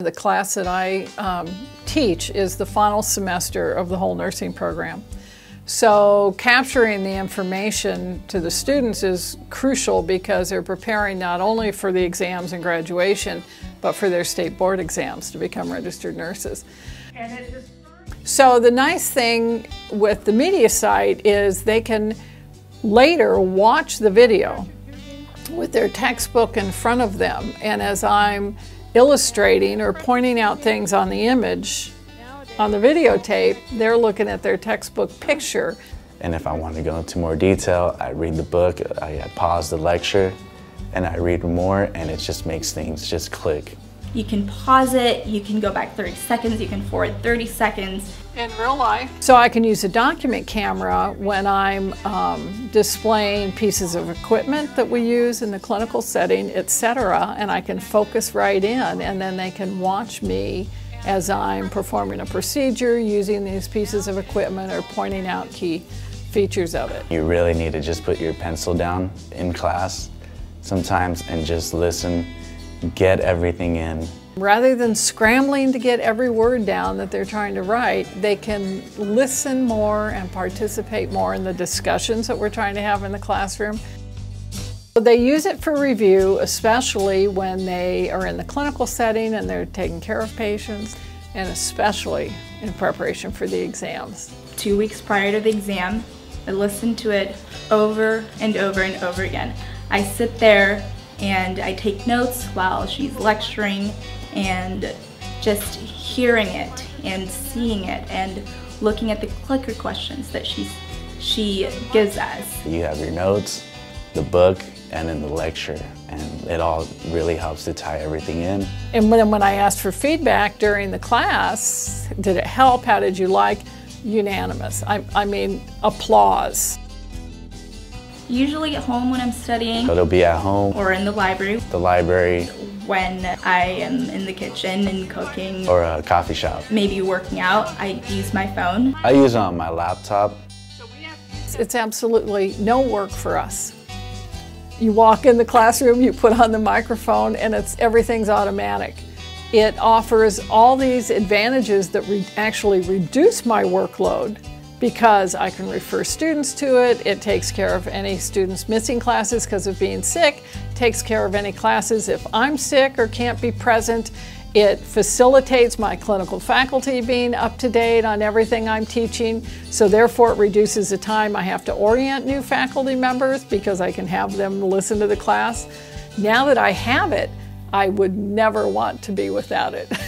The class that I um, teach is the final semester of the whole nursing program. So capturing the information to the students is crucial because they're preparing not only for the exams and graduation, but for their state board exams to become registered nurses. So the nice thing with the Mediasite is they can later watch the video with their textbook in front of them. And as I'm illustrating or pointing out things on the image on the videotape, they're looking at their textbook picture. And if I want to go into more detail, I read the book, I pause the lecture, and I read more, and it just makes things just click. You can pause it, you can go back 30 seconds, you can forward 30 seconds. In real life. So I can use a document camera when I'm um, displaying pieces of equipment that we use in the clinical setting, etc., and I can focus right in, and then they can watch me as I'm performing a procedure using these pieces of equipment or pointing out key features of it. You really need to just put your pencil down in class sometimes and just listen get everything in. Rather than scrambling to get every word down that they're trying to write, they can listen more and participate more in the discussions that we're trying to have in the classroom. They use it for review, especially when they are in the clinical setting and they're taking care of patients, and especially in preparation for the exams. Two weeks prior to the exam, I listen to it over and over and over again. I sit there and I take notes while she's lecturing and just hearing it and seeing it and looking at the clicker questions that she she gives us. You have your notes, the book, and then the lecture, and it all really helps to tie everything in. And then when I asked for feedback during the class, did it help? How did you like? Unanimous. I, I mean, applause. Usually at home when I'm studying. So it'll be at home. Or in the library. The library. When I am in the kitchen and cooking. Or a coffee shop. Maybe working out, I use my phone. I use it on my laptop. It's absolutely no work for us. You walk in the classroom, you put on the microphone, and it's everything's automatic. It offers all these advantages that re actually reduce my workload because I can refer students to it. It takes care of any students missing classes because of being sick, takes care of any classes if I'm sick or can't be present. It facilitates my clinical faculty being up to date on everything I'm teaching, so therefore it reduces the time I have to orient new faculty members because I can have them listen to the class. Now that I have it, I would never want to be without it.